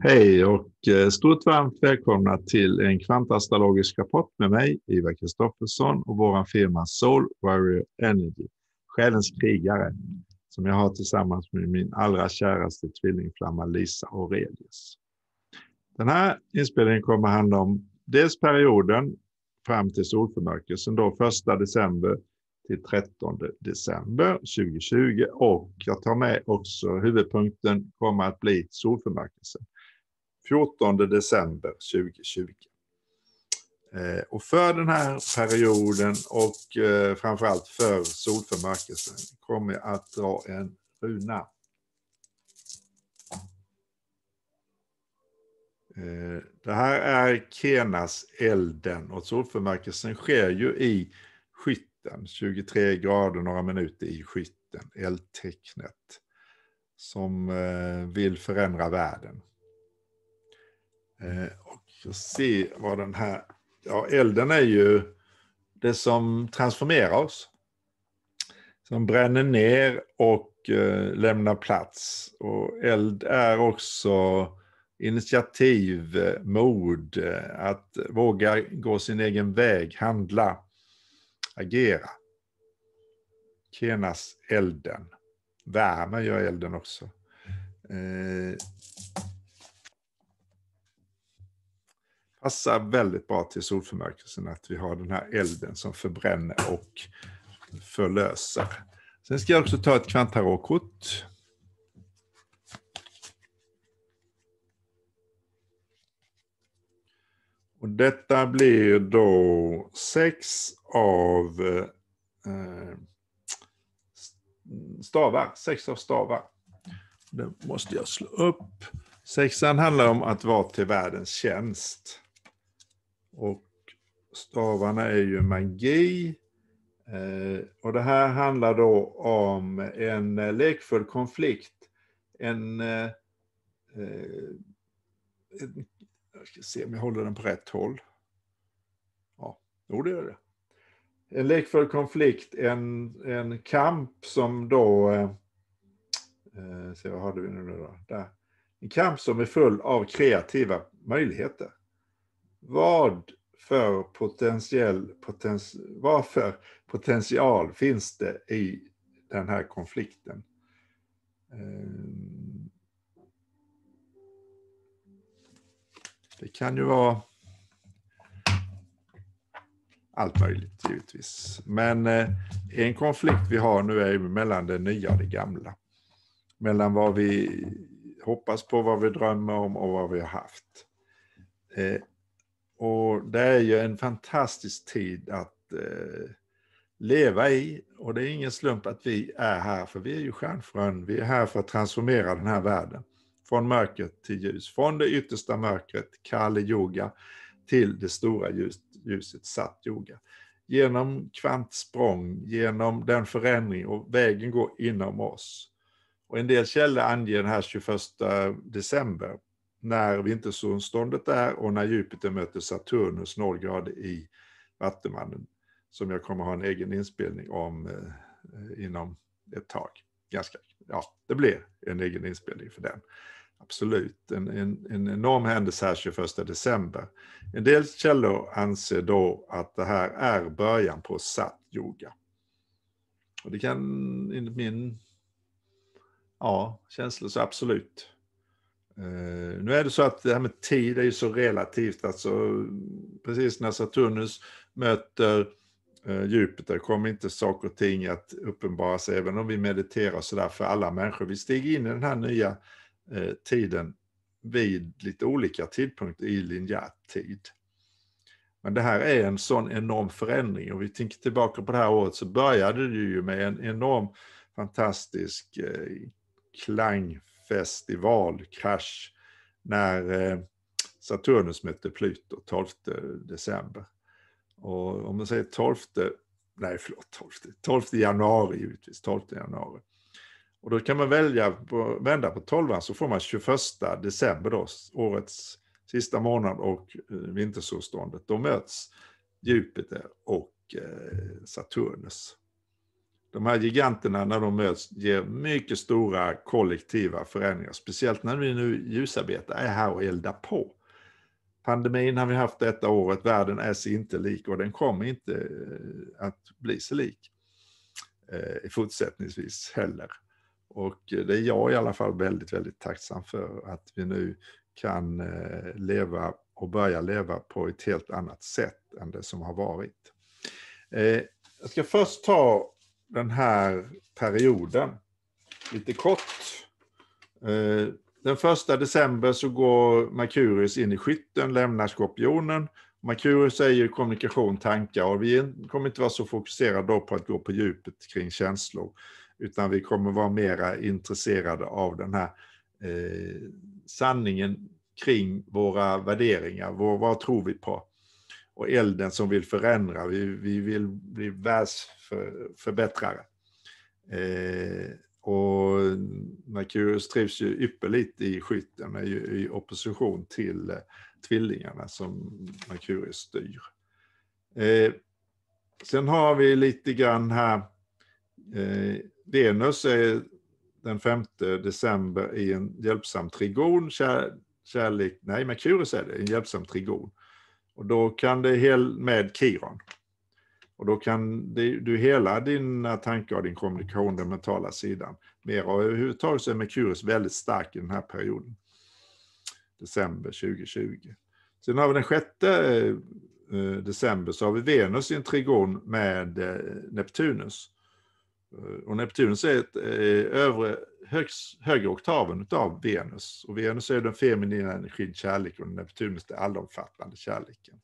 Hej och eh, stort varmt välkomna till en kvantastrologisk rapport med mig, Ivar Kristoffersson och vår firma Soul Warrior Energy, själens krigare, som jag har tillsammans med min allra käraste tvillingflamma Lisa Aurelius. Den här inspelningen kommer handla om dels perioden fram till solförmörkelsen, då 1 december till 13 december 2020 och jag tar med också huvudpunkten kommer att bli solförmörkelsen. 14 december 2020. Eh, och för den här perioden och eh, framförallt för solförmörkelsen kommer jag att dra en runa. Eh, det här är Kenas elden och solförmörkelsen sker ju i skytten, 23 grader några minuter i skytten, eldtecknet, som vill förändra världen. Eh, och se vad den här, ja elden är ju det som transformerar oss. Som bränner ner och eh, lämnar plats. Och eld är också initiativ, eh, mod, eh, att våga gå sin egen väg, handla, agera. Kenas elden. Värme gör elden också. Eh, passar väldigt bra till solförmörkelsen att vi har den här elden som förbränner och förlöser. Sen ska jag också ta ett kvantarotkort. Och detta blir då sex av eh, stavar. Sex av stavar. Det måste jag slå upp. Sexan handlar om att vara till världens tjänst. Och stavarna är ju magi. Eh, och det här handlar då om en lekfull konflikt. En, eh, eh, en jag ska se om jag håller den på rätt håll. Ja, jo det gör det. En lekfull konflikt, en, en kamp som då, eh se vad hade vi nu då? Där. En kamp som är full av kreativa möjligheter. Vad för potentiell, potens, vad för potential finns det i den här konflikten? Ehm, det kan ju vara allt möjligt givetvis. Men eh, en konflikt vi har nu är mellan det nya och det gamla. Mellan vad vi hoppas på, vad vi drömmer om och vad vi har haft. Eh, och det är ju en fantastisk tid att eh, leva i. Och det är ingen slump att vi är här, för vi är ju stjärnfrön. Vi är här för att transformera den här världen. Från mörker till ljus. Från det yttersta mörkret, Kali yoga, till det stora ljus, ljuset, Sat yoga. Genom kvantsprång, genom den förändring och vägen går inom oss. Och en del källor anger den här 21 december när vintersolståndet är och när Jupiter möter Saturnus 0 grader i Vattumannen. Som jag kommer ha en egen inspelning om eh, inom ett tag. Ganska, ja, det blir en egen inspelning för den. Absolut, en, en, en enorm händelse här 21 december. En del källor anser då att det här är början på satt yoga. Och det kan enligt min ja, känsla så absolut Uh, nu är det så att det här med tid är ju så relativt, alltså precis när Saturnus möter uh, Jupiter kommer inte saker och ting att uppenbara sig, även om vi mediterar sådär för alla människor. Vi stiger in i den här nya uh, tiden vid lite olika tidpunkter i linjär tid. Men det här är en sån enorm förändring och vi tänker tillbaka på det här året så började det ju med en enorm fantastisk klang festivalkrasch när eh, Saturnus mötte Pluto 12 december. Och om man säger 12, nej förlåt, 12, 12 januari givetvis, 12 januari. Och då kan man välja, på, vända på 12 så får man 21 december då, årets sista månad och eh, vintersolståndet. Då möts Jupiter och eh, Saturnus de här giganterna när de möts ger mycket stora kollektiva förändringar, speciellt när vi nu ljusarbetare är här och eldar på. Pandemin har vi haft detta året, världen är sig inte lik och den kommer inte eh, att bli sig lik eh, fortsättningsvis heller. Och eh, det är jag i alla fall väldigt, väldigt tacksam för att vi nu kan eh, leva och börja leva på ett helt annat sätt än det som har varit. Eh, jag ska först ta den här perioden lite kort. Eh, den första december så går Merkurius in i skytten, lämnar skorpionen. Merkurius är ju kommunikation, tankar och vi kommer inte vara så fokuserade då på att gå på djupet kring känslor. Utan vi kommer vara mera intresserade av den här eh, sanningen kring våra värderingar. Vår, vad tror vi på? Och elden som vill förändra. Vi, vi vill bli världsförbättrare. Eh, och Merkurius trivs ju ypperligt i skytten, i, i opposition till eh, tvillingarna som Merkurius styr. Eh, sen har vi lite grann här, eh, Venus är den 5 december i en hjälpsam trigon, kär, kärlek, nej Merkurius är det, en hjälpsam trigon. Och då kan det hel, med Kiron. Och då kan du hela dina eh, tankar och din kommunikation, den mentala sidan, mer. Och överhuvudtaget så är Merkurius väldigt stark i den här perioden. December 2020. Sen har vi den sjätte eh, eh, december så har vi Venus i en trigon med Neptunus. Och Neptunus är ett övre, högst, högre oktaven av Venus. Och Venus är den feminina energin, kärlek, och Neptunus är allomfattande kärleken.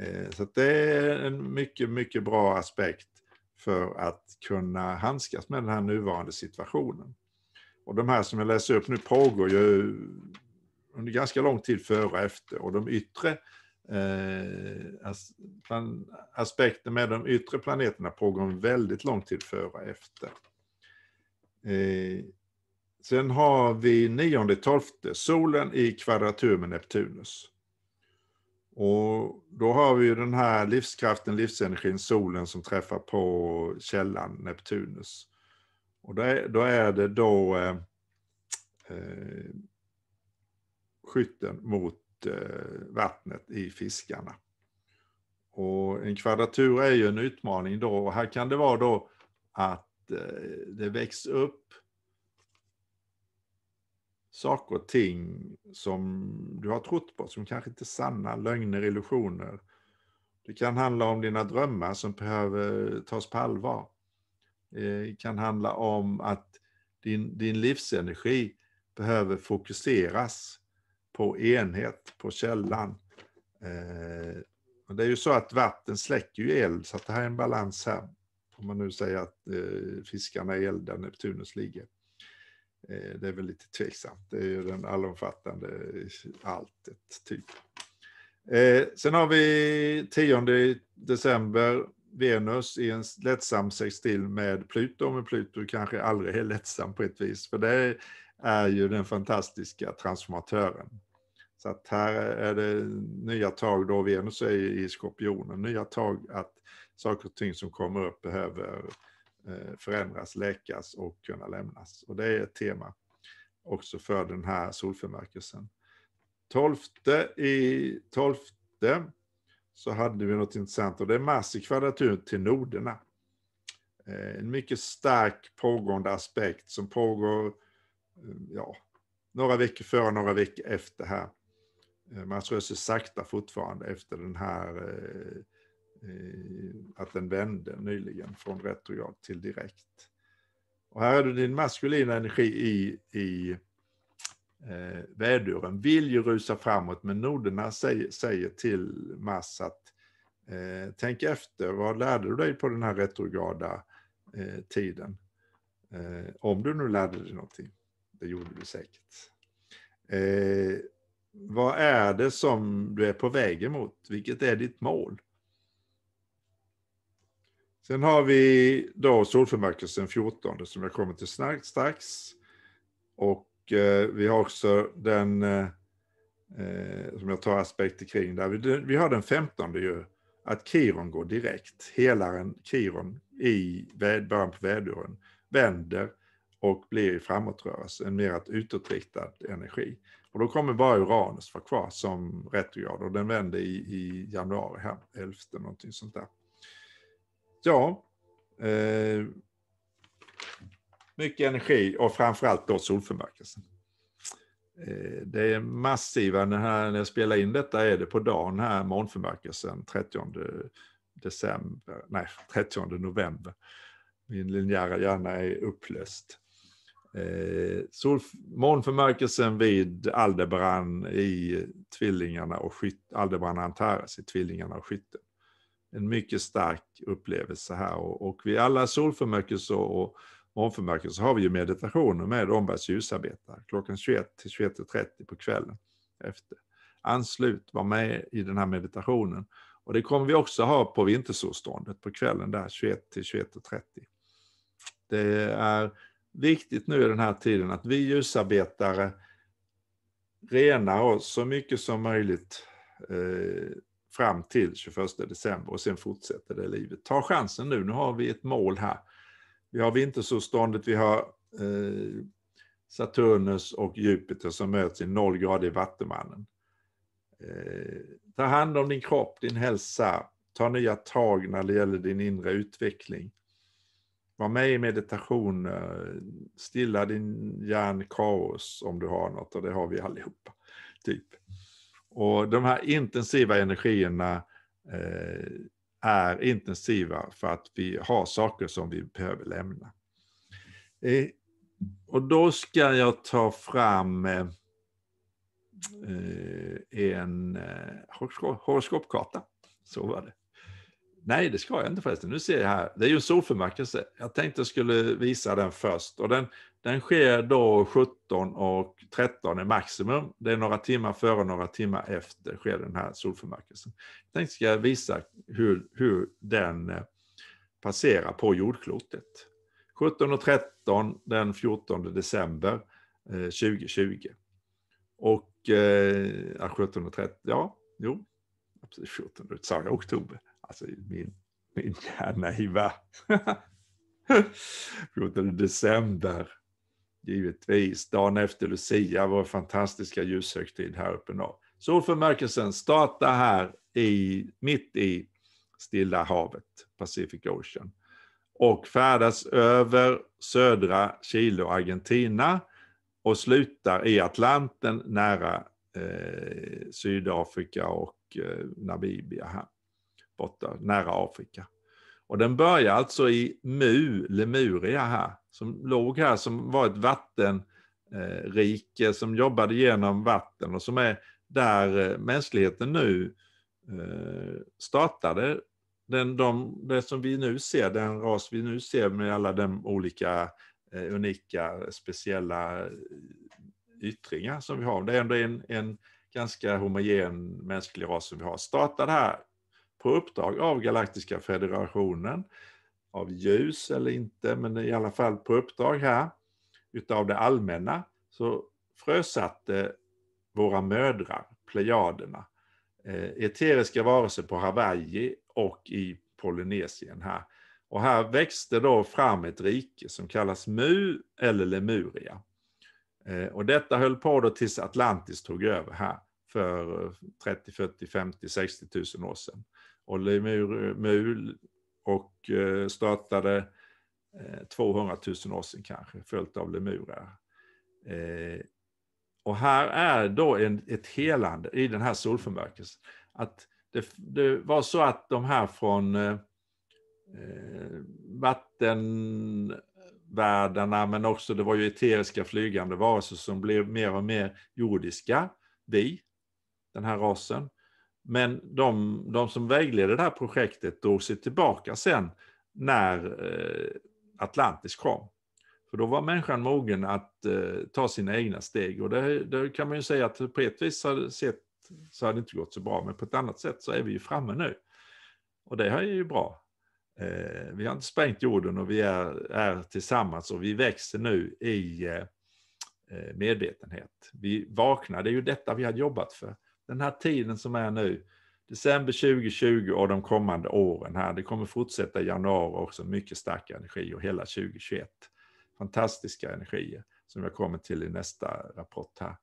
Eh, så det är en mycket, mycket bra aspekt för att kunna handskas med den här nuvarande situationen. Och de här som jag läser upp nu pågår ju under ganska lång tid före och efter. Och de yttre eh, as, plan, aspekter med de yttre planeterna pågår en väldigt lång tid före och efter. Eh, sen har vi 9-12, solen i kvadratur med Neptunus. Och då har vi ju den här livskraften, livsenergin, solen som träffar på källan Neptunus. Och då är, då, är det då eh, eh skytten mot eh, vattnet i fiskarna. Och en kvadratur är ju en utmaning då och här kan det vara då att Eh, det väcks upp saker och ting som du har trott på, som kanske inte är sanna, lögner, illusioner. Det kan handla om dina drömmar som behöver tas på allvar. Eh, det kan handla om att din, din livsenergi behöver fokuseras på enhet, på källan. Eh, och det är ju så att vatten släcker ju eld, så att det här är en balans här. Om man nu säger att eh, fiskarna är eld där Neptunus ligger. Eh, det är väl lite tveksamt. Det är ju den allomfattande alltet, typ. Eh, sen har vi 10 december, Venus i en lättsam sextil med Pluto, men Pluto kanske aldrig är lättsam på ett vis, för det är ju den fantastiska transformatören. Så att här är det nya tag då Venus är i skorpionen, nya tag att saker och ting som kommer upp behöver eh, förändras, läkas och kunna lämnas. Och det är ett tema också för den här solförmörkelsen. Tolfte i tolfte så hade vi något intressant och det är Mars i kvadratur till noderna. Eh, en mycket stark pågående aspekt som pågår eh, ja, några veckor före och några veckor efter här. Mars rör sig sakta fortfarande efter den här eh, Eh, att den vände nyligen från retrograd till direkt. Och här är det din maskulina energi i, i eh, väduren, vill ju rusa framåt, men noderna säger, säger till Mars att eh, tänk efter, vad lärde du dig på den här retrograda eh, tiden? Eh, om du nu lärde dig någonting, det gjorde du säkert. Eh, vad är det som du är på väg emot? Vilket är ditt mål? Sen har vi då solförmörkelsen 14 som jag kommer till strax. Och eh, vi har också den, eh, eh som jag tar aspekter kring, där vi, vi har den 15 ju, att Kiron går direkt. Helaren Kiron i början på väduren vänder och blir i framåtrörelse, en mer utåtriktad energi. Och då kommer bara Uranus vara kvar som retrograd och den vänder i, i januari här, 11 någonting sånt där. Ja, eh, mycket energi och framförallt då solförmörkelsen. Eh, det är massiva, när jag spelar in detta är det på dagen här, månförmörkelsen 30 december, nej 30 november. Min linjära hjärna är upplöst. Eh, sol, månförmörkelsen vid Aldebaran i Tvillingarna och skytt, Aldebaran Antares i Tvillingarna och Skytten. En mycket stark upplevelse här och, och vid alla solförmörkelser och månförmörkelser har vi ju meditationer med Ombergs ljusarbetare klockan 21 till 21.30 på kvällen efter. Anslut, var med i den här meditationen. Och det kommer vi också ha på vintersolståndet på kvällen där 21 till 21.30. Det är viktigt nu i den här tiden att vi ljusarbetare renar oss så mycket som möjligt eh, fram till 21 december och sen fortsätter det livet. Ta chansen nu, nu har vi ett mål här. Vi har vintersolståndet, vi har eh, Saturnus och Jupiter som möts i noll grader i Vattumannen. Eh, ta hand om din kropp, din hälsa, ta nya tag när det gäller din inre utveckling. Var med i meditation, stilla din hjärnkaos om du har något och det har vi allihopa. Typ. Och de här intensiva energierna eh, är intensiva för att vi har saker som vi behöver lämna. Eh, och då ska jag ta fram eh, en eh, horoskopkarta. Så var det. Nej, det ska jag inte förresten. Nu ser jag här. Det är ju en solförmörkelse. Jag tänkte jag skulle visa den först. Och den, den sker då 17 och 13 är maximum. Det är några timmar före och några timmar efter sker den här solförmörkelsen. Jag tänkte ska jag visa hur, hur den eh, passerar på jordklotet. 17 och 13 den 14 december eh, 2020. Och eh, 17 och 13, ja, jo, 14, sa jag oktober. Alltså min, min hjärna 14 december, givetvis. Dagen efter Lucia, vår fantastiska ljushögtid här uppe norr. Solförmörkelsen startar här i, mitt i Stilla havet, Pacific Ocean. Och färdas över södra Chile och Argentina och slutar i Atlanten nära eh, Sydafrika och eh, Namibia här borta nära Afrika. Och den börjar alltså i Mu, Lemuria här, som låg här som var ett vattenrike som jobbade genom vatten och som är där eh, mänskligheten nu eh, startade. Den, de, det som vi nu ser, den ras vi nu ser med alla de olika eh, unika, speciella yttringar som vi har. Det är ändå en, en ganska homogen mänsklig ras som vi har. Startade här på uppdrag av Galaktiska federationen, av ljus eller inte, men i alla fall på uppdrag här, utav det allmänna, så frösatte våra mödrar, plejaderna, eh, eteriska varelser på Hawaii och i Polynesien här. Och här växte då fram ett rike som kallas Mu eller Lemuria. Eh, och detta höll på då tills Atlantis tog över här för 30, 40, 50, 60 000 år sedan och Lemur och startade 200 eh, 000 år sedan kanske, följt av lemurer. Eh, och här är då en, ett helande i den här solförmörkelsen. Att det, det, var så att de här från eh, eh vattenvärldarna, men också det var ju eteriska flygande varelser som blev mer och mer jordiska, vi, den här rasen. Men de, de som vägledde det här projektet drog sig tillbaka sen när eh, Atlantis kom. För då var människan mogen att eh, ta sina egna steg. Och det, det, kan man ju säga att på ett vis har sett, så har det inte gått så bra, men på ett annat sätt så är vi ju framme nu. Och det här är ju bra. Eh, vi har inte sprängt jorden och vi är, är tillsammans och vi växer nu i eh, eh medvetenhet. Vi vaknar, det är ju detta vi har jobbat för den här tiden som är nu, december 2020 och de kommande åren här. Det kommer fortsätta i januari också, mycket starka energi och hela 2021. Fantastiska energier som jag kommer till i nästa rapport här.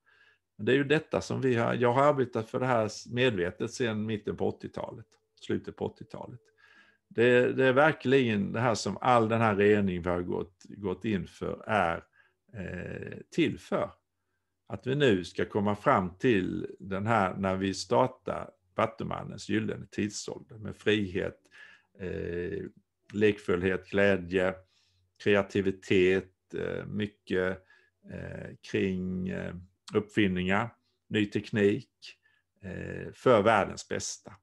Men det är ju detta som vi har, jag har arbetat för det här medvetet sedan mitten på 80-talet, slutet på 80-talet. Det, det, är verkligen det här som all den här rening vi har gått, gått in för är eh, till för. Att vi nu ska komma fram till den här, när vi startar Vattumannens gyllene tidsålder med frihet, eh, lekfullhet, glädje, kreativitet, eh, mycket eh, kring eh, uppfinningar, ny teknik eh, för världens bästa.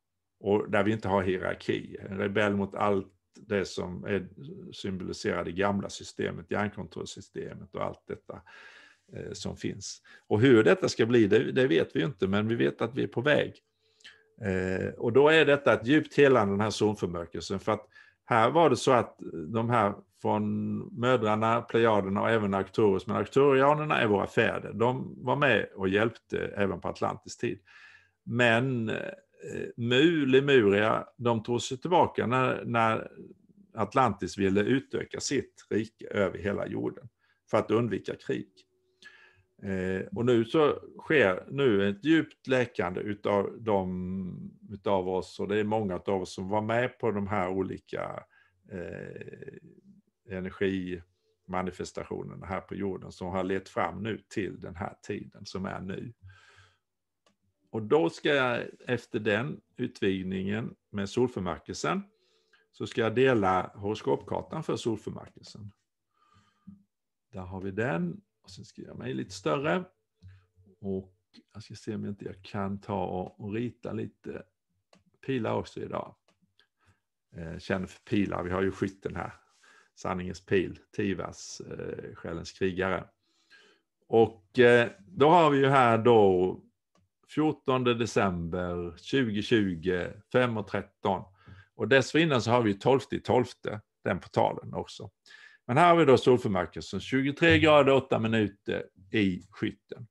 Och där vi inte har hierarki, en rebell mot allt det som är, symboliserar det gamla systemet, hjärnkontrollsystemet och allt detta eh, Eh, som finns. Och hur detta ska bli, det, det, vet vi inte, men vi vet att vi är på väg. Eh, och då är detta ett djupt helande, den här zonförmörkelsen, för att här var det så att de här från mödrarna, plejaderna och även Arcturus, men Arcturianerna är våra fäder. De var med och hjälpte även på Atlantis tid. Men eh, Mu, Lemuria, de tog sig tillbaka när, när Atlantis ville utöka sitt rike över hela jorden för att undvika krig. Eh, och nu så sker nu ett djupt läkande utav, de, utav oss och det är många av oss som var med på de här olika eh, energimanifestationerna här på jorden som har lett fram nu till den här tiden som är nu. Och då ska jag efter den utvidgningen med solförmörkelsen så ska jag dela horoskopkartan för solförmörkelsen. Där har vi den. Och sen ska jag mig lite större. Och jag ska se om jag inte jag kan ta och rita lite pilar också idag. Eh, känner för pilar, vi har ju skytten här. Sanningens pil, Tivas, eh, själens krigare. Och eh, då har vi ju här då 14 december 2020, 5.13. Och dessförinnan så har vi 12 12, den portalen också. Men här har vi då solförmörkelsen, 23 grader 8 minuter i skytten.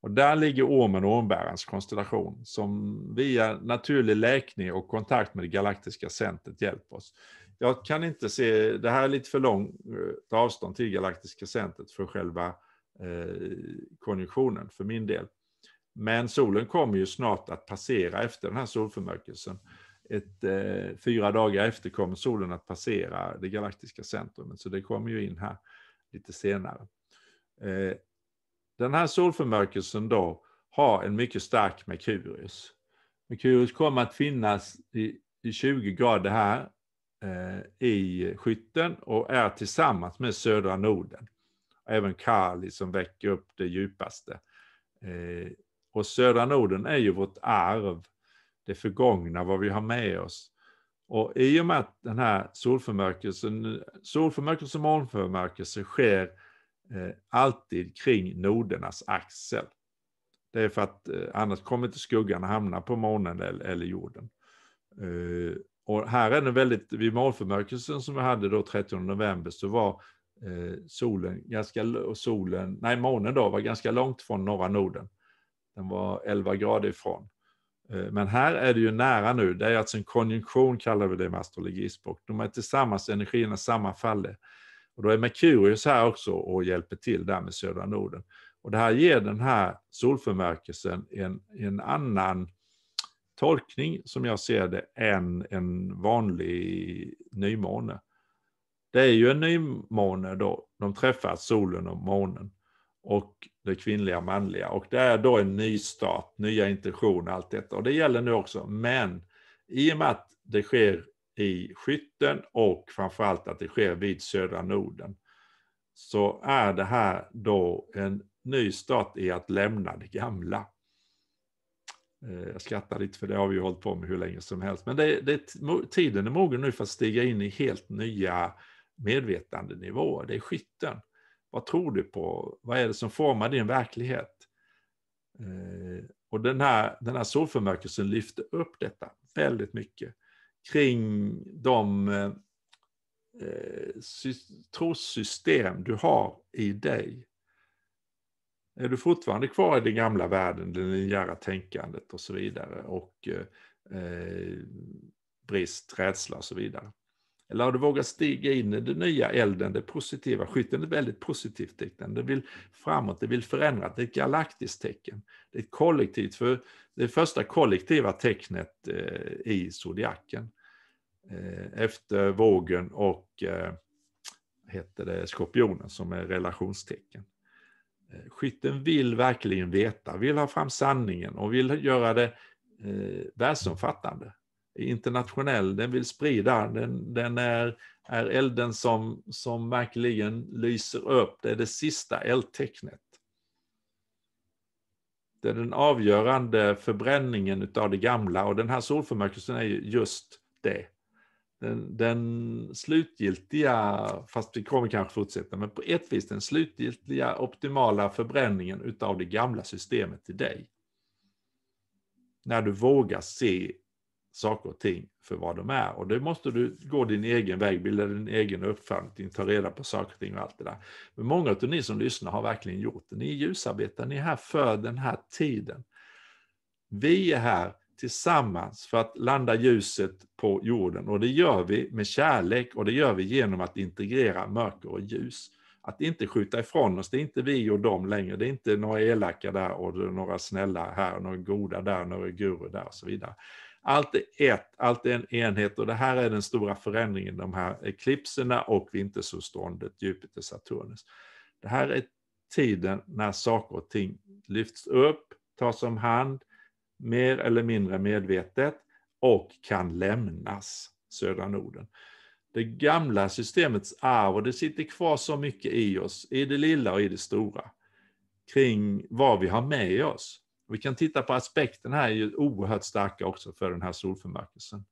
Och där ligger ormen och ormbärarens konstellation som via naturlig läkning och kontakt med det galaktiska centret hjälper oss. Jag kan inte se, det här är lite för långt eh, avstånd till galaktiska centret för själva eh, konjunktionen för min del. Men solen kommer ju snart att passera efter den här solförmörkelsen. Ett, eh, fyra dagar efter kommer solen att passera det galaktiska centrumet, så det kommer ju in här lite senare. Eh, den här solförmörkelsen då har en mycket stark Merkurius. Merkurius kommer att finnas i, i 20 grader här eh, i skytten och är tillsammans med södra Norden. Även Kali som väcker upp det djupaste. Eh, och södra Norden är ju vårt arv, det förgångna, vad vi har med oss. Och i och med att den här solförmörkelsen, solförmörkelse och molnförmörkelse sker eh, alltid kring nodernas axel. Det är för att eh, annars kommer inte skuggan hamna på månen eller, eller jorden. Eh, och här är det väldigt, vid månförmörkelsen som vi hade då 30 november så var eh, solen ganska, och solen, nej månen då var ganska långt från norra Norden. Den var 11 grader ifrån. Eh, men här är det ju nära nu, det är alltså en konjunktion kallar vi det med astrologispråk. De är tillsammans, energierna sammanfaller. Och då är Merkurius här också och hjälper till där med södra Norden. Och det här ger den här solförmörkelsen en, en annan tolkning som jag ser det än en vanlig nymåne. Det är ju en nymåne då, de träffar solen och månen och det kvinnliga manliga. Och det är då en ny start, nya intentioner, allt detta. Och det gäller nu också. Men i och med att det sker i skytten och framförallt att det sker vid södra Norden så är det här då en ny start i att lämna det gamla. Eh, jag skrattar lite för det har vi ju hållit på med hur länge som helst. Men det, det, tiden är mogen nu för att stiga in i helt nya medvetandenivåer. Det är skytten. Vad tror du på? Vad är det som formar din verklighet? Eh, och den här, den här solförmörkelsen lyfter upp detta väldigt mycket kring de eh, trossystem du har i dig. Är du fortfarande kvar i den gamla världen, det linjära tänkandet och så vidare och eh, eh, brist, rädsla och så vidare. Eller har du vågat stiga in i den nya elden, det positiva? Skytten är ett väldigt positivt tecken. Det vill framåt, det vill förändra. Det är ett galaktiskt tecken. Det är ett kollektivt, för det första kollektiva tecknet eh, i zodiaken. Eh, efter vågen och eh, heter det, skorpionen som är relationstecken. Skytten vill verkligen veta, vill ha fram sanningen och vill göra det eh, världsomfattande internationell, den vill sprida, den, den är, är elden som, som verkligen lyser upp, det är det sista eldtecknet. Det är den avgörande förbränningen av det gamla och den här solförmörkelsen är just det. Den, den, slutgiltiga, fast vi kommer kanske fortsätta, men på ett vis den slutgiltiga optimala förbränningen utav det gamla systemet i dig. När du vågar se saker och ting för vad de är. Och det måste du gå din egen väg, bilda din egen uppfattning, ta reda på saker och ting och allt det där. Men många av ni som lyssnar har verkligen gjort det. Ni är ljusarbetare, ni är här för den här tiden. Vi är här tillsammans för att landa ljuset på jorden och det gör vi med kärlek och det gör vi genom att integrera mörker och ljus. Att inte skjuta ifrån oss, det är inte vi och dem längre, det är inte några elaka där och några snälla här, några goda där, några guru där och så vidare. Allt är ett, allt är en enhet och det här är den stora förändringen, de här eklipserna och vintersolståndet Jupiter-Saturnus. Det här är tiden när saker och ting lyfts upp, tas om hand, mer eller mindre medvetet och kan lämnas södra Norden. Det gamla systemets arv, och det sitter kvar så mycket i oss, i det lilla och i det stora, kring vad vi har med oss. Vi kan titta på aspekten här, är ju oerhört starka också för den här solförmörkelsen.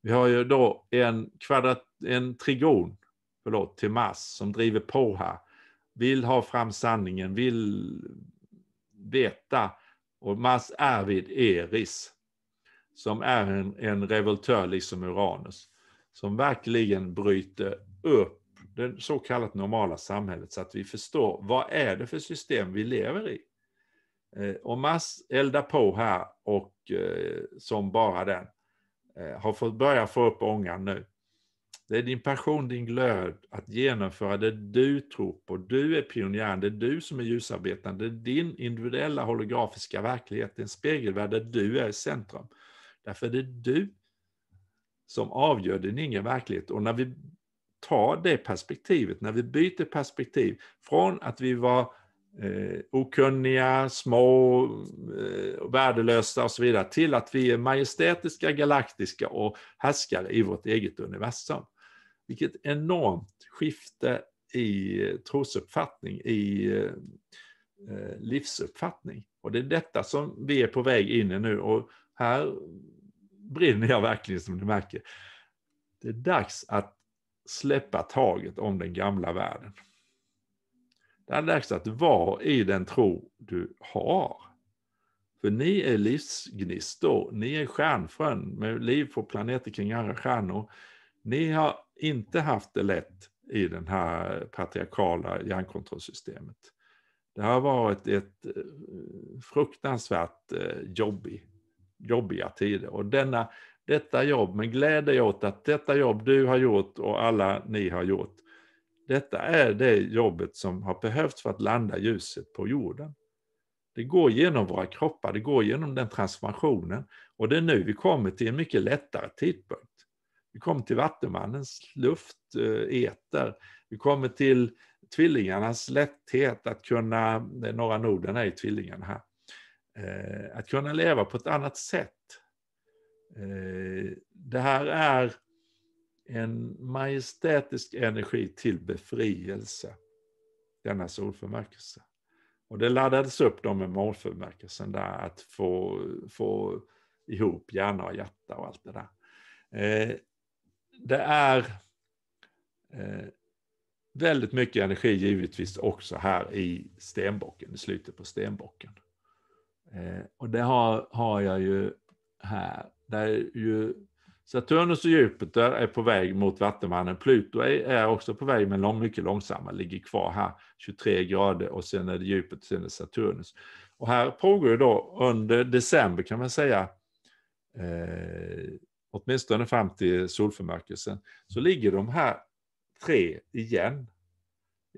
Vi har ju då en, kvadrat, en trigon förlåt, till Mars som driver på här, vill ha fram sanningen, vill veta. Och Mars är vid Eris, som är en, en revoltör liksom Uranus, som verkligen bryter upp det så kallat normala samhället så att vi förstår vad är det för system vi lever i. Eh, och Mass eldar på här och eh, som bara den. Eh, har fått börja få upp ångan nu. Det är din passion, din glöd att genomföra det du tror på. Du är pionjären, det är du som är ljusarbetaren. Det är din individuella holografiska verklighet, en spegelvärld där du är i centrum. Därför är det du som avgör din egen verklighet. Och när vi tar det perspektivet, när vi byter perspektiv från att vi var eh, okunniga, små, eh, värdelösa och så vidare, till att vi är majestätiska, galaktiska och härskare i vårt eget universum. Vilket enormt skifte i eh, trosuppfattning, i eh, eh, livsuppfattning. Och det är detta som vi är på väg in i nu och här brinner jag verkligen som ni märker. Det är dags att släppa taget om den gamla världen. Det är dags att vara i den tro du har. För ni är livsgnistor, ni är stjärnfrön med liv på planeter kring andra stjärnor. Ni har inte haft det lätt i det här patriarkala hjärnkontrollsystemet. Det har varit ett eh, fruktansvärt eh, jobbig, jobbiga tider. Och denna, detta jobb, men gläd dig åt att detta jobb du har gjort och alla ni har gjort, detta är det jobbet som har behövts för att landa ljuset på jorden. Det går genom våra kroppar, det går genom den transformationen och det är nu vi kommer till en mycket lättare tidpunkt. Vi kommer till Vattumannens luft, eh, eter, vi kommer till tvillingarnas lätthet att kunna, Norra Norden är ju tvillingarna här, eh, att kunna leva på ett annat sätt. Eh, det här är en majestätisk energi till befrielse, denna solförmörkelse. Och det laddades upp då med målförmörkelsen där, att få, få ihop hjärna och hjärta och allt det där. Eh, det är eh, väldigt mycket energi givetvis också här i stenbocken, i slutet på stenbocken. Eh, och det har, har jag ju här. Det är ju Saturnus och Jupiter är på väg mot Vattumannen. Pluto är också på väg, men mycket långsammare, ligger kvar här 23 grader och sen är det Jupiter, sen är det Saturnus. Och här pågår då under december kan man säga eh, åtminstone fram till solförmörkelsen, så ligger de här tre igen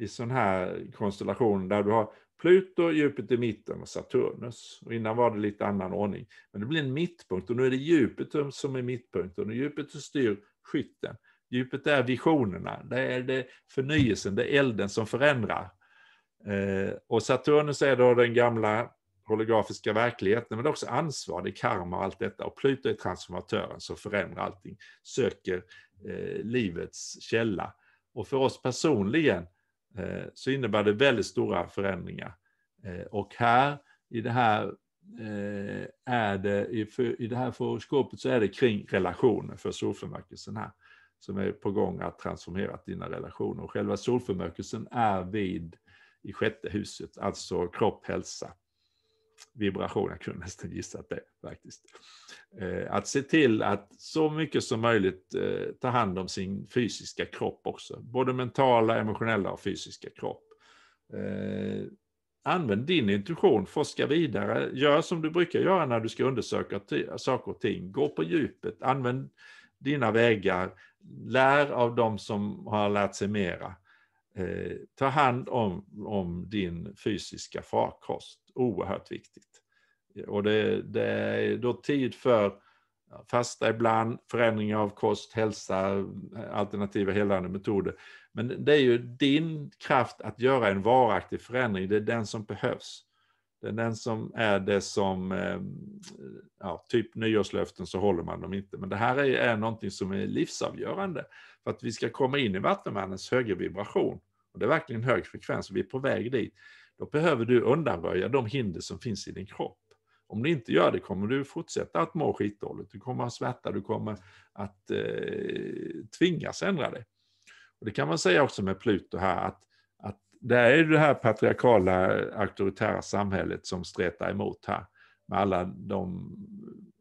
i sån här konstellation där du har Pluto, Jupiter i mitten och Saturnus. Och innan var det lite annan ordning. Men det blir en mittpunkt och nu är det Jupiter som är mittpunkten och Jupiter styr skytten. Jupiter är visionerna, det är det förnyelsen, det är elden som förändrar. Eh, och Saturnus är då den gamla holografiska verkligheten, men det är också ansvar, det är karma och allt detta. Och Pluto är transformatören som förändrar allting, söker eh, livets källa. Och för oss personligen Eh, så innebär det väldigt stora förändringar. Eh, och här i det här eh, är det, i, i det här horoskopet så är det kring relationer för solförmörkelsen här som är på gång att transformera dina relationer. Och själva solförmörkelsen är vid i sjätte huset, alltså kropp, hälsa, vibration, jag kunde nästan gissat det faktiskt. Eh, att se till att så mycket som möjligt eh, ta hand om sin fysiska kropp också, både mentala, emotionella och fysiska kropp. Eh, använd din intuition, forska vidare, gör som du brukar göra när du ska undersöka saker och ting, gå på djupet, använd dina vägar, lär av de som har lärt sig mera. Eh, ta hand om, om din fysiska farkost, oerhört viktigt. Eh, och det, det är då tid för fasta ibland, förändring av kost, hälsa, eh, alternativa helande metoder. Men det är ju din kraft att göra en varaktig förändring, det är den som behövs. Det är den som är det som, eh, ja, typ nyårslöften så håller man dem inte. Men det här är, är någonting som är livsavgörande för att vi ska komma in i Vattenmannens högre vibration. Och det är verkligen hög frekvens och vi är på väg dit. Då behöver du undanröja de hinder som finns i din kropp. Om du inte gör det kommer du fortsätta att må skitdåligt. Du kommer att smärta, du kommer att eh, tvingas ändra dig. Och det kan man säga också med Pluto här, att, att det är det här patriarkala auktoritära samhället som stretar emot här, med alla de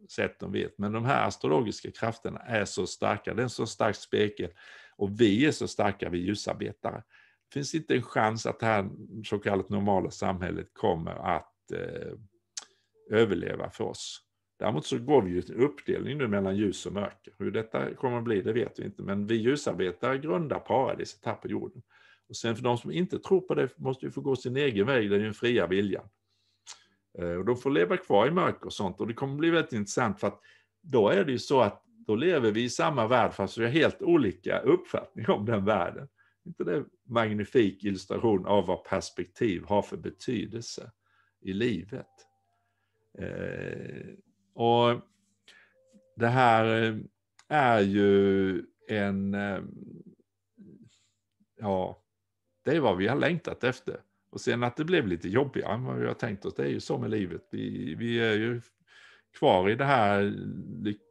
sätt de vet. Men de här astrologiska krafterna är så starka, det är en så stark spegel, Och vi är så starka, vi ljusarbetare. Det finns inte en chans att det här så kallat normala samhället kommer att eh, överleva för oss. Däremot så går vi ju en uppdelning nu mellan ljus och mörker. Hur detta kommer att bli, det vet vi inte. Men vi ljusarbetare grundar paradiset här på jorden. Och sen för de som inte tror på det måste ju få gå sin egen väg, det är den fria viljan. Eh, och de får leva kvar i mörker och sånt. Och det kommer bli väldigt intressant för att då är det ju så att då lever vi i samma värld fast vi har helt olika uppfattningar om den världen. inte det magnifik illustration av vad perspektiv har för betydelse i livet? Eh, och det här eh, är ju en, eh, ja, det är vad vi har längtat efter. Och sen att det blev lite jobbigare än vad vi har tänkt oss, det är ju så med livet. Vi, vi är ju kvar i det här,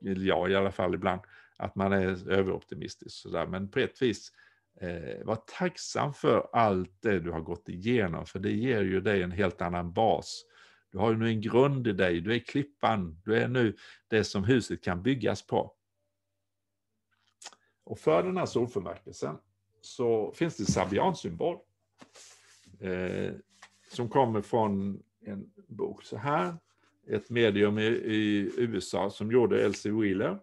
ja i alla fall ibland, att man är överoptimistisk. Sådär. Men på ett vis, eh, var tacksam för allt det du har gått igenom, för det ger ju dig en helt annan bas du har ju nu en grund i dig, du är klippan, du är nu det som huset kan byggas på. Och för den här solförmärkelsen så finns det sabiansymbol eh, som kommer från en bok så här. Ett medium i, i USA som gjorde Elsie Wheeler.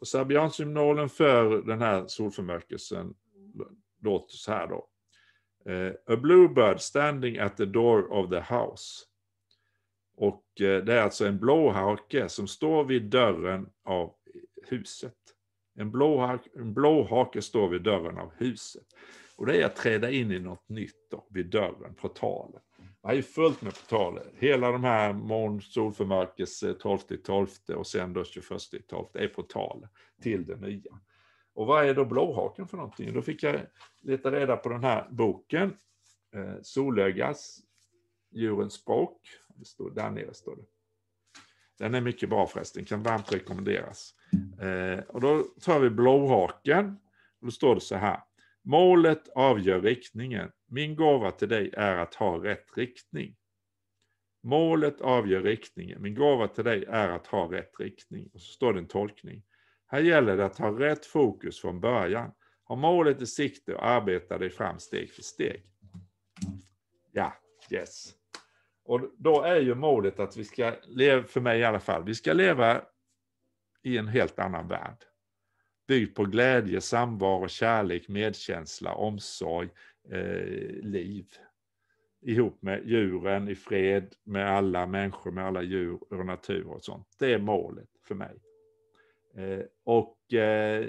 Och sabiansymbolen för den här solförmörkelsen låter så här då. Eh, A bluebird standing at the door of the house. Och eh, det är alltså en blåhake som står vid dörren av huset. En blåhake, en blåhake står vid dörren av huset. Och det är att träda in i något nytt då, vid dörren, portalen. Det är ju fullt med portaler. Hela de här mån, solförmörkelse, 12 12 och sen då 21 12 är portaler till det nya. Och vad är då blåhaken för någonting? Då fick jag leta reda på den här boken, eh, Solögas, djurens språk, det står, där nere står det. Den är mycket bra förresten, kan varmt rekommenderas. Eh, och då tar vi blåhaken. Och då står det så här. Målet avgör riktningen. Min gåva till dig är att ha rätt riktning. Målet avgör riktningen. Min gåva till dig är att ha rätt riktning. Och så står det en tolkning. Här gäller det att ha rätt fokus från början. Ha målet i sikte och arbeta dig fram steg för steg. Ja, yes. Och då är ju målet att vi ska leva, för mig i alla fall, vi ska leva i en helt annan värld. Byggd på glädje, samvaro, kärlek, medkänsla, omsorg, eh, liv. Ihop med djuren i fred, med alla människor, med alla djur och natur och sånt. Det är målet för mig. Eh, och eh,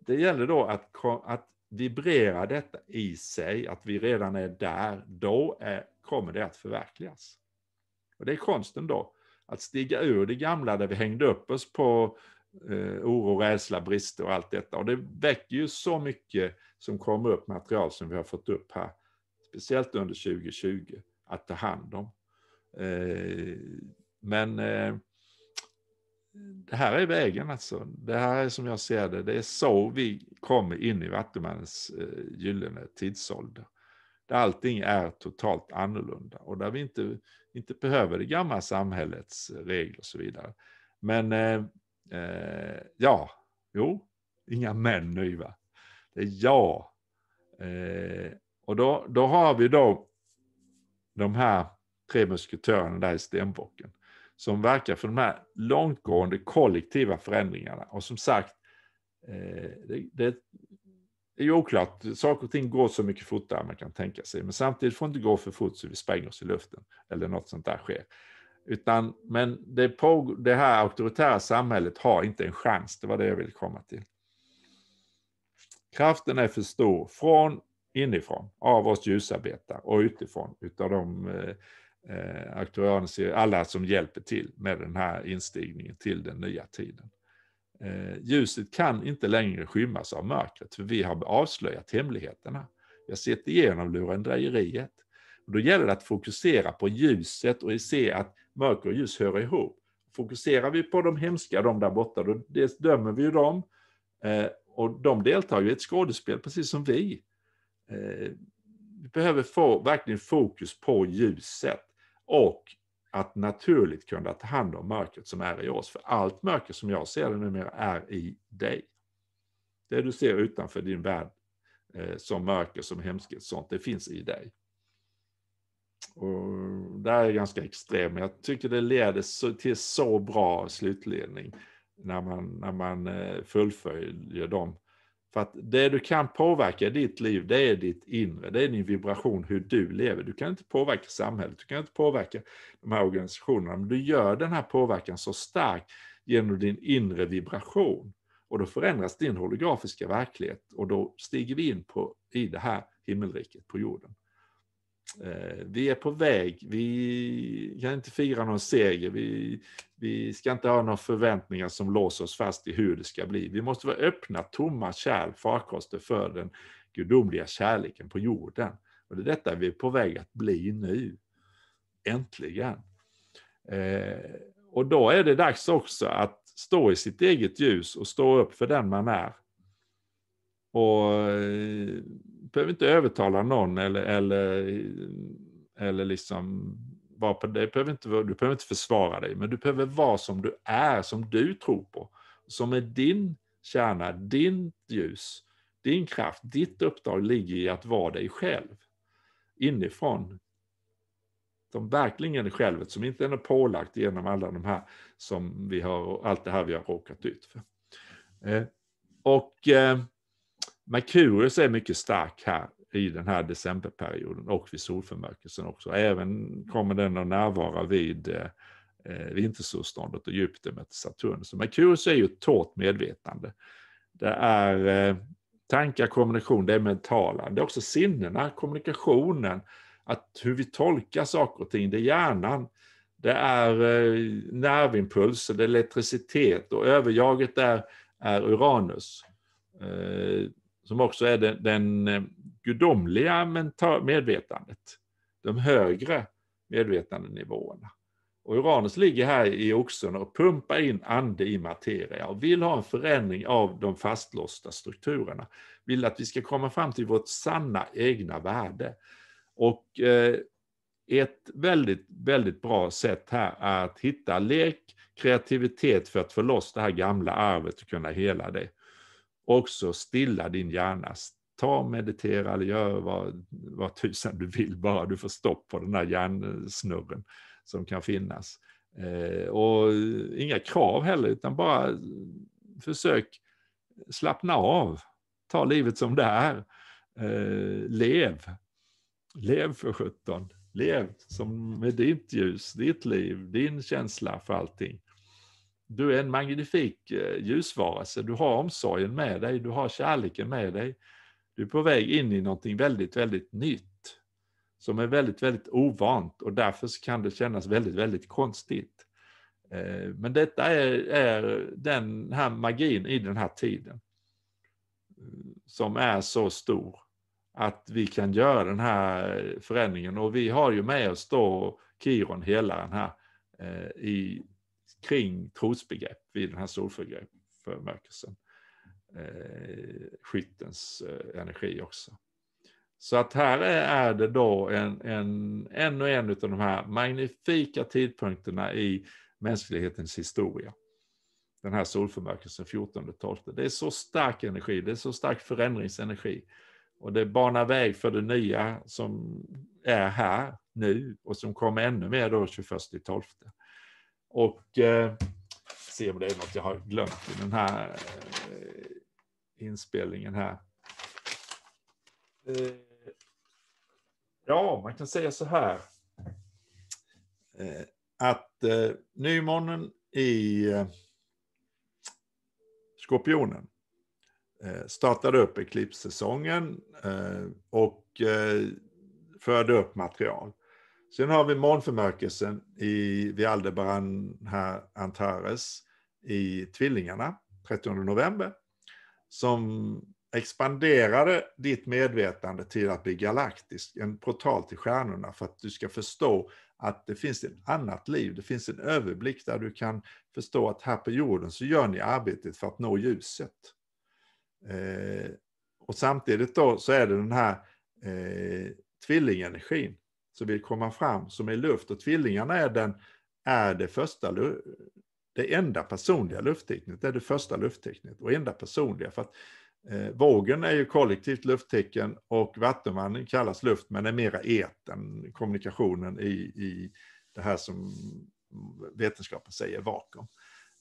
det gäller då att, att vibrera detta i sig, att vi redan är där, då är, kommer det att förverkligas. Och det är konsten då, att stiga ur det gamla där vi hängde upp oss på eh, oro, rädsla, brister och allt detta. Och det väcker ju så mycket som kommer upp, material som vi har fått upp här, speciellt under 2020, att ta hand om. Eh, men eh, det här är vägen alltså. Det här är som jag ser det, det är så vi kommer in i Vattumannens eh, gyllene tidsålder. Där allting är totalt annorlunda och där vi inte, inte behöver det gamla samhällets regler och så vidare. Men eh, eh, ja, jo, inga men nu va. Det är ja. Eh, och då, då har vi då de här tre musketörerna där i stenbocken som verkar för de här långtgående kollektiva förändringarna. Och som sagt, eh, det, det är ju oklart, saker och ting går så mycket fortare än man kan tänka sig, men samtidigt får det inte gå för fort så vi spränger oss i luften, eller något sånt där sker. Utan, men det, på, det här auktoritära samhället har inte en chans, det var det jag ville komma till. Kraften är för stor från inifrån, av oss ljusarbetare och utifrån, utav de eh, eh, alla som hjälper till med den här instigningen till den nya tiden. Eh, ljuset kan inte längre skymmas av mörkret, för vi har avslöjat hemligheterna. Vi har sett igenom lurendrejeriet. Och då gäller det att fokusera på ljuset och se att mörker och ljus hör ihop. Fokuserar vi på de hemska, de där borta, då dömer vi ju dem. Eh, och de deltar ju i ett skådespel precis som vi. Eh, vi behöver få verkligen fokus på ljuset och att naturligt kunna ta hand om mörkret som är i oss. För allt mörker som jag ser det numera är i dig. Det du ser utanför din värld eh, som mörker, som hemskhet, sånt, det finns i dig. Och det här är ganska extremt, men jag tycker det leder till så bra slutledning när man, när man eh, fullföljer dem för att det du kan påverka i ditt liv, det är ditt inre, det är din vibration, hur du lever. Du kan inte påverka samhället, du kan inte påverka de här organisationerna, men du gör den här påverkan så stark genom din inre vibration. Och då förändras din holografiska verklighet och då stiger vi in på, i det här himmelriket på jorden. Eh, vi är på väg, vi kan inte fira någon seger, vi, vi ska inte ha några förväntningar som låser oss fast i hur det ska bli. Vi måste vara öppna, tomma kärl, farkoster för den gudomliga kärleken på jorden. Och det är detta vi är på väg att bli nu. Äntligen. Eh, och då är det dags också att stå i sitt eget ljus och stå upp för den man är. Och eh, behöver inte övertala någon eller, eller, eller liksom vara på det. Behöver inte, du behöver inte försvara dig, men du behöver vara som du är, som du tror på. Som är din kärna, din ljus, din kraft, ditt uppdrag ligger i att vara dig själv. Inifrån. Som verkligen är självet, som inte är pålagt genom alla de här som vi har, allt det här vi har råkat ut för. Eh, och eh, Merkurius är mycket stark här i den här decemberperioden och vid solförmörkelsen också. Även kommer den att närvara vid eh, eh vintersolståndet och Jupiter med Saturnus. Så Merkurius är ju ett torrt medvetande. Det är eh, tankar, kommunikation, det är mentala. Det är också sinnena, kommunikationen, att hur vi tolkar saker och ting, det är hjärnan. Det är eh, nervimpulser, det är elektricitet och överjaget är, är Uranus. Eh, som också är den, den eh, gudomliga medvetandet. De högre medvetandenivåerna. Och Uranus ligger här i oxen och pumpar in ande i materia och vill ha en förändring av de fastlåsta strukturerna. Vill att vi ska komma fram till vårt sanna egna värde. Och eh, ett väldigt, väldigt bra sätt här är att hitta lek, kreativitet för att få loss det här gamla arvet och kunna hela det också stilla din hjärna. Ta meditera eller gör vad, vad tusan du vill, bara du får stopp på den här hjärnsnurren som kan finnas. Eh, och inga krav heller, utan bara försök slappna av. Ta livet som det är. Eh, lev. Lev för sjutton. Lev som med ditt ljus, ditt liv, din känsla för allting. Du är en magnifik eh, ljusvarelse. Du har omsorgen med dig, du har kärleken med dig. Du är på väg in i någonting väldigt, väldigt nytt. Som är väldigt, väldigt ovant och därför kan det kännas väldigt, väldigt konstigt. Eh, men detta är, är den här magin i den här tiden. Eh, som är så stor att vi kan göra den här förändringen. Och vi har ju med oss då Kiron, hela den här, i, kring trosbegrepp vid den här solförmörkelsen. Eh, skyttens eh, energi också. Så att här är, det då en, en, en och en av de här magnifika tidpunkterna i mänsklighetens historia. Den här solförmörkelsen 14-12. Det är så stark energi, det är så stark förändringsenergi. Och det banar väg för det nya som är här nu och som kommer ännu mer då 21-12. Och eh, se om det är något jag har glömt i den här eh, inspelningen här. Eh, ja, man kan säga så här. Eh, att eh, nymånen i eh, Skorpionen eh, startade upp eklipssäsongen eh, och eh, förde upp material. Sen har vi månförmörkelsen i vid Aldebaran här Antares i Tvillingarna 30 november som expanderade ditt medvetande till att bli galaktisk, en portal till stjärnorna för att du ska förstå att det finns ett annat liv, det finns en överblick där du kan förstå att här på jorden så gör ni arbetet för att nå ljuset. Eh, och samtidigt då så är det den här eh, tvillingenergin som vill komma fram, som är luft. Och tvillingarna är, den, är det första, det enda personliga lufttecknet, det är det första lufttecknet och enda personliga. För att Eh, vågen är ju kollektivt lufttecken och vattenmannen kallas luft men är mera eten, kommunikationen i, i det här som vetenskapen säger vakuum.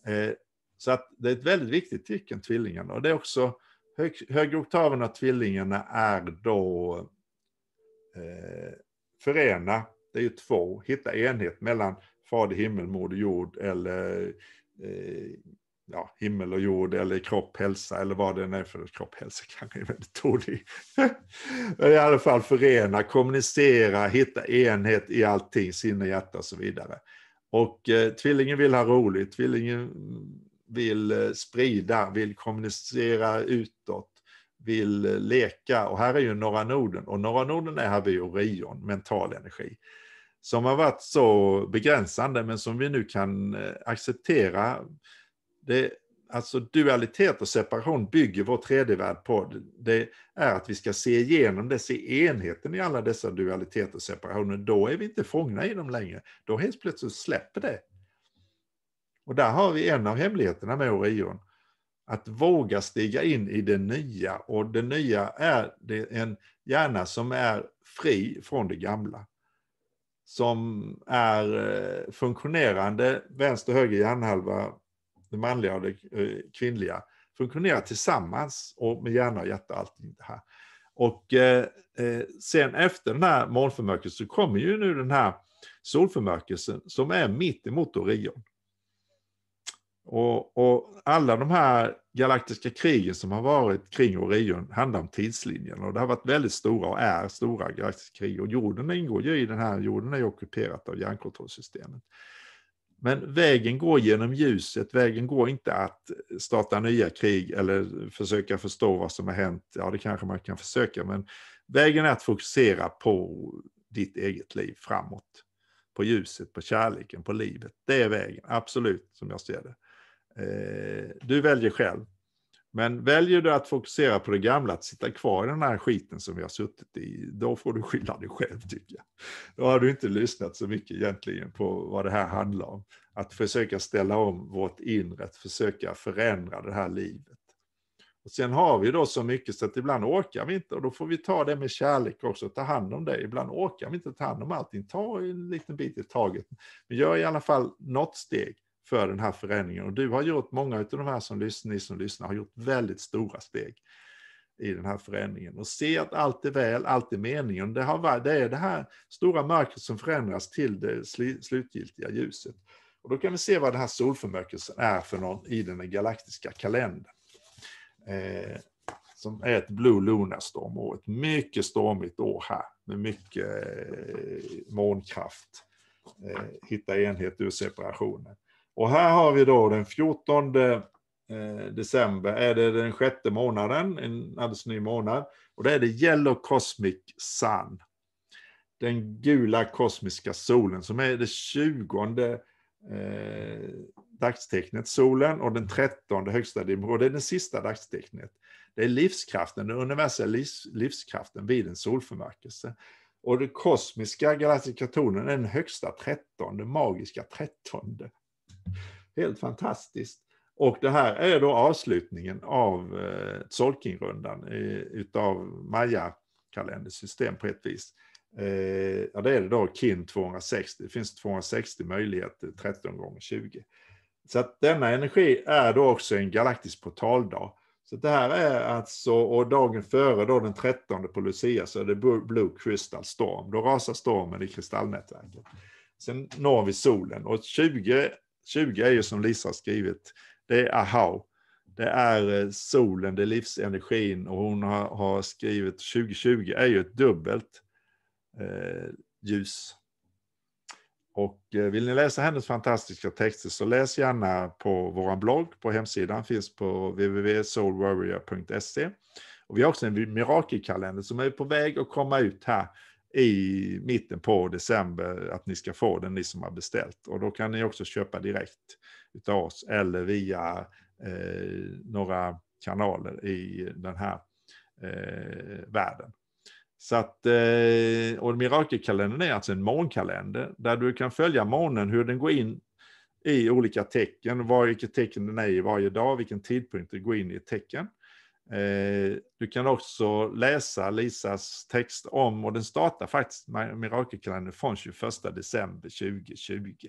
Eh, så att det är ett väldigt viktigt tecken, tvillingarna. Och det är också hög, högoktaven av tvillingarna är då eh, förena, det är ju två, hitta enhet mellan Fader himmel, Moder jord eller eh, ja, himmel och jord eller kropp, hälsa eller vad det är för kropp, hälsa kanske är väldigt dålig. I alla fall förena, kommunicera, hitta enhet i allting, sinne, hjärta och så vidare. Och eh, tvillingen vill ha roligt, tvillingen vill eh, sprida, vill kommunicera utåt, vill eh, leka. Och här är ju Norra Norden, och Norra Norden är här vid Orion, mental energi som har varit så begränsande men som vi nu kan eh, acceptera det, alltså dualitet och separation bygger vår tredje värld på. Det är att vi ska se igenom det, se enheten i alla dessa dualiteter och separationer. Då är vi inte fångna i dem längre. Då helt plötsligt släpper det. Och där har vi en av hemligheterna med Orion. Att våga stiga in i det nya. Och det nya är en hjärna som är fri från det gamla. Som är eh, funktionerande vänster och höger hjärnhalva det manliga och det eh, kvinnliga, funktionerar tillsammans och med hjärna och hjärta och allting det här. Och eh, eh sen efter den här månförmörkelsen så kommer ju nu den här solförmörkelsen som är mitt emot Orion. Och, och, alla de här galaktiska krigen som har varit kring Orion handlar om tidslinjen. Och det har varit väldigt stora och är stora galaktiska krig. Och jorden ingår ju i den här, jorden är ju ockuperat av hjärnkontrollsystemet. Men vägen går genom ljuset, vägen går inte att starta nya krig eller försöka förstå vad som har hänt. Ja, det kanske man kan försöka, men vägen är att fokusera på ditt eget liv framåt. På ljuset, på kärleken, på livet. Det är vägen, absolut, som jag ser det. Eh, du väljer själv. Men väljer du att fokusera på det gamla, att sitta kvar i den här skiten som vi har suttit i, då får du skylla dig själv tycker jag. Då har du inte lyssnat så mycket egentligen på vad det här handlar om. Att försöka ställa om vårt inre, att försöka förändra det här livet. Och sen har vi då så mycket så att ibland orkar vi inte och då får vi ta det med kärlek också, ta hand om det. Ibland orkar vi inte ta hand om allting, ta en liten bit i taget. Men gör i alla fall något steg för den här förändringen. Och du har gjort, många av de här som lyssnar, ni som lyssnar, har gjort väldigt stora steg i den här förändringen. Och se att allt är väl, allt är meningen. Det, har, det är det här stora mörkret som förändras till det slutgiltiga ljuset. Och då kan vi se vad den här solförmörkelsen är för någon i den galaktiska kalendern. Eh, som är ett Blue Lunar storm och ett mycket stormigt år här med mycket eh, månkraft. Eh, hitta enhet ur separationen. Och här har vi då den 14 eh, december, är det den sjätte månaden, en alldeles ny månad. Och det är det Yellow Cosmic Sun. Den gula kosmiska solen som är det 20 eh, dagstecknet solen och den trettonde högsta dimensionen, det är det sista dagstecknet. Det är livskraften, den universella livs, livskraften vid en solförmörkelse. Och den kosmiska galaktikatonen är den högsta trettonde, magiska trettonde. Helt fantastiskt. Och det här är då avslutningen av eh, Solking-rundan utav Maya-kalendersystem på ett vis. Eh, ja, det är det då KIN 260. Det finns 260 möjligheter, 13 gånger 20. Så att denna energi är då också en galaktisk portaldag. Så det här är alltså, och dagen före då den 13 på Lucia så är det Blue Crystal Storm. Då rasar stormen i kristallnätverket. Sen når vi solen och 20, 20 är ju som Lisa har skrivit, det är aha. Det är eh, solen, det är livsenergin och hon har, har skrivit 2020 är ju ett dubbelt eh, ljus. Och eh, vill ni läsa hennes fantastiska texter så läs gärna på vår blogg på hemsidan, finns på www.soulwarrior.se. Och vi har också en mirakelkalender som är på väg att komma ut här i mitten på december, att ni ska få den, ni som har beställt. Och då kan ni också köpa direkt utav oss eller via eh, några kanaler i den här eh, världen. Så att, eh, och mirakelkalendern är alltså en månkalender där du kan följa månen, hur den går in i olika tecken, vilket tecken den är i varje dag, vilken tidpunkt det går in i ett tecken. Eh, du kan också läsa Lisas text om, och den startar faktiskt mirakelkalendern från 21 december 2020.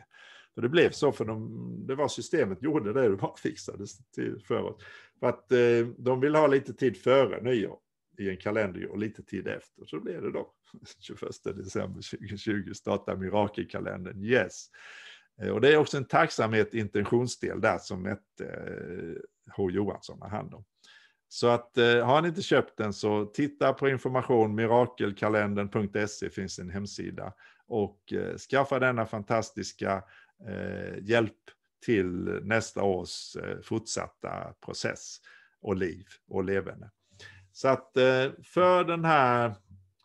För det blev så, för de, det var systemet gjorde det, det var fixades till för oss. För att eh, de vill ha lite tid före nyår i en kalender och lite tid efter. Så blev det då 21 december 2020 startar mirakelkalendern. Yes. Eh, och det är också en tacksamhet intentionsdel där som ett H. Johansson har hand om. Så att eh, har ni inte köpt den så titta på information, mirakelkalendern.se finns en hemsida och eh, skaffa denna fantastiska eh, hjälp till nästa års eh, fortsatta process och liv och levande. Så att eh, för den här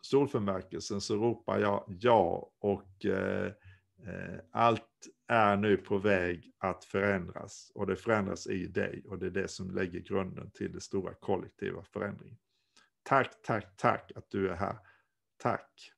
solförmörkelsen så ropar jag ja och eh, allt är nu på väg att förändras och det förändras i dig och det är det som lägger grunden till den stora kollektiva förändringen. Tack, tack, tack att du är här. Tack.